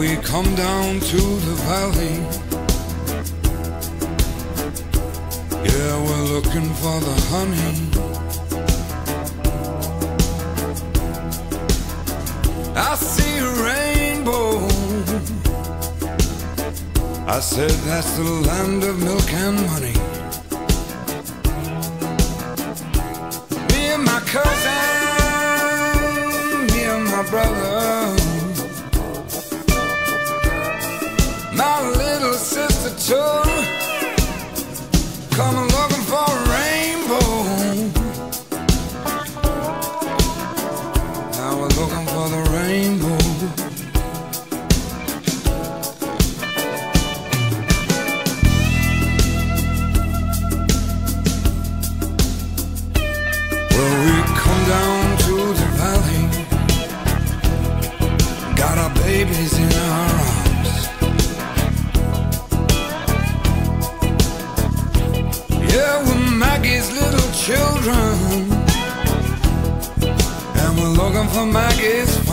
we come down to the valley. Yeah, we're looking for the honey. I see a rainbow. I said that's the land of milk and money. Me and my cousin. looking for Maggie's